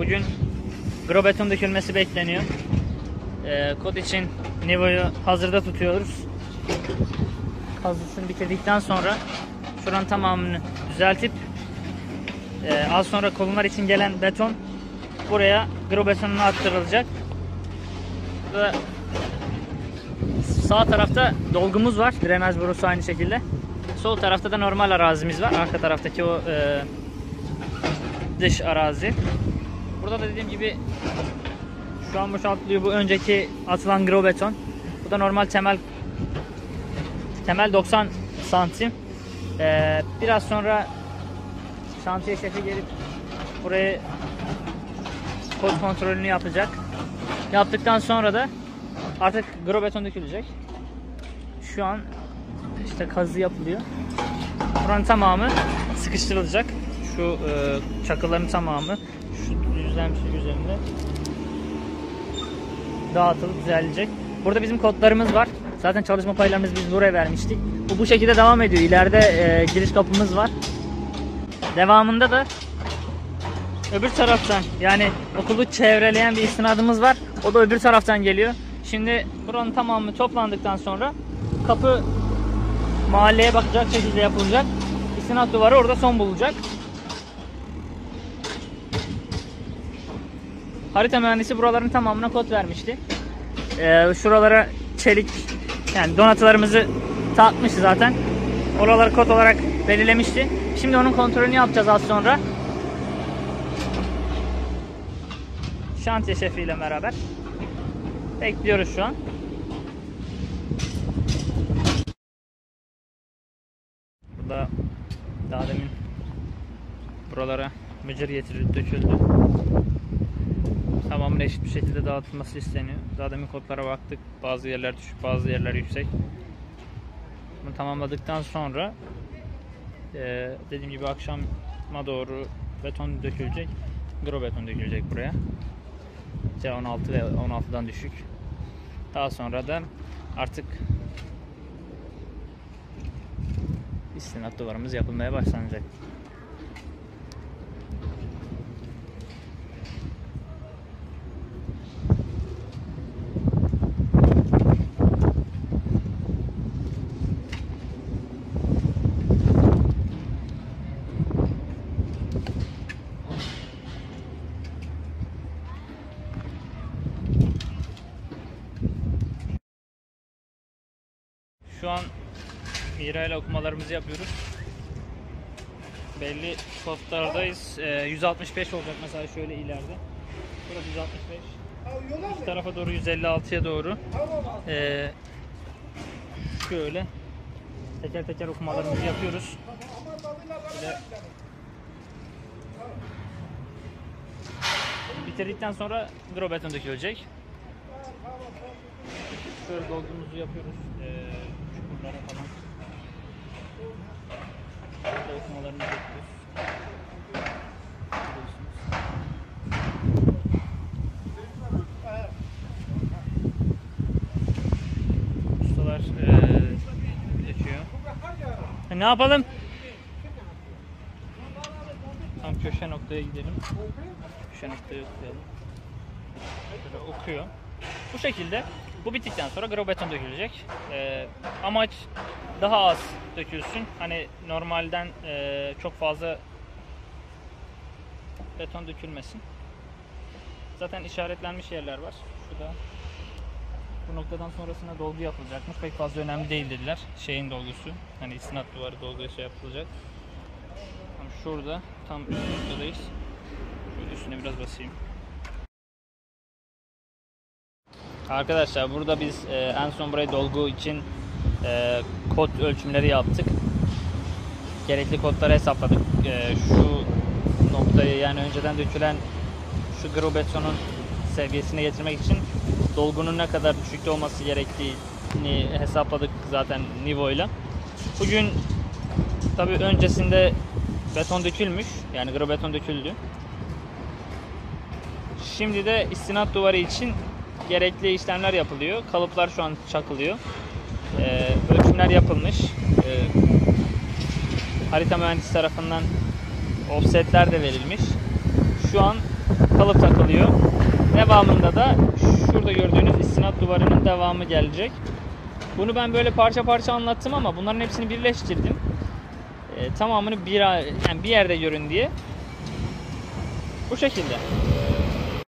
Bugün grobeton dökülmesi bekleniyor. Ee, kod için Nivo'yu hazırda tutuyoruz. Kazısını bitirdikten sonra şuranın tamamını düzeltip e, az sonra kolonlar için gelen beton buraya grobetonuna aktarılacak. Ve sağ tarafta dolgumuz var. Drenaj borusu aynı şekilde. Sol tarafta da normal arazimiz var. Arka taraftaki o e, dış arazi. Burada da dediğim gibi şu an boşaltılıyor bu önceki atılan grobeton. Bu da normal temel temel 90 santim. Ee, biraz sonra şantiye şefi gelip burayı kod kontrolünü yapacak. Yaptıktan sonra da artık grobeton dökülecek. Şu an işte kazı yapılıyor. Buranın tamamı sıkıştırılacak. Şu e, çakılların tamamı şu düzlem üzerinde dağıtılıp düzelecek. Burada bizim kodlarımız var. Zaten çalışma paylarımızı biz buraya vermiştik. Bu bu şekilde devam ediyor. İleride e, giriş kapımız var. Devamında da öbür taraftan yani okulu çevreleyen bir istinadımız var. O da öbür taraftan geliyor. Şimdi buranın tamamı toplandıktan sonra kapı mahalleye bakacak şekilde yapılacak. İstinat duvarı orada son bulacak. Harita mühendisi buraların tamamına kod vermişti. Ee, şuralara çelik yani donatılarımızı takmıştı zaten. Oraları kod olarak belirlemişti. Şimdi onun kontrolünü yapacağız az sonra. Şantiye şefiyle beraber. Bekliyoruz şu an. Burada daha demin buralara mücür getirilip döküldü. Tamamının eşit bir şekilde dağıtılması isteniyor. Daha demin kodlara baktık. Bazı yerler düşük, bazı yerler yüksek. Bunu tamamladıktan sonra eee, dediğim gibi akşama doğru beton dökülecek. Gro beton dökülecek buraya. C16 ve 16'dan düşük. Daha sonra da artık istinat duvarımız yapılmaya başlanacak. Şu an Mira ile okumalarımızı yapıyoruz. Belli kodlardayız. Ee, 165 olacak mesela şöyle ileride. Burası 165. Şu tarafa doğru 156'ya doğru. Ee, şöyle teker teker okumalarımızı yapıyoruz. De bitirdikten sonra grobeton dökülecek. Şöyle dolgumuzu yapıyoruz. Ee, çukurlara falan. Yapıyoruz. Görüyorsunuz. Ustalar geçiyor. E, ne yapalım? Tam köşe noktaya gidelim. Köşe noktaya okuyalım. Şöyle okuyor. Bu şekilde bu bittikten sonra grobeton dökülecek. Ee, amaç daha az dökülsün. Hani normalden e, çok fazla beton dökülmesin. Zaten işaretlenmiş yerler var. Şurada bu noktadan sonrasında dolgu yapılacakmış. Pek fazla önemli değil dediler. Şeyin dolgusu. Hani istinat duvarı dolguya şey yapılacak. Tam şurada tam üst noktadayız. Şöyle üstüne biraz basayım. Arkadaşlar burada biz e, en son burayı dolgu için e, kod ölçümleri yaptık. Gerekli kodları hesapladık. E, şu noktayı yani önceden dökülen şu grobetonun seviyesine getirmek için dolgunun ne kadar düşükte olması gerektiğini hesapladık zaten nivoyla. Bugün tabi öncesinde beton dökülmüş. Yani grobeton döküldü. Şimdi de istinat duvarı için gerekli işlemler yapılıyor. Kalıplar şu an çakılıyor. Ee, ölçümler yapılmış. Ee, harita mühendisi tarafından offsetler de verilmiş. Şu an kalıp takılıyor. Devamında da şurada gördüğünüz istinat duvarının devamı gelecek. Bunu ben böyle parça parça anlattım ama bunların hepsini birleştirdim. Ee, tamamını bir yani bir yerde görün diye. Bu şekilde.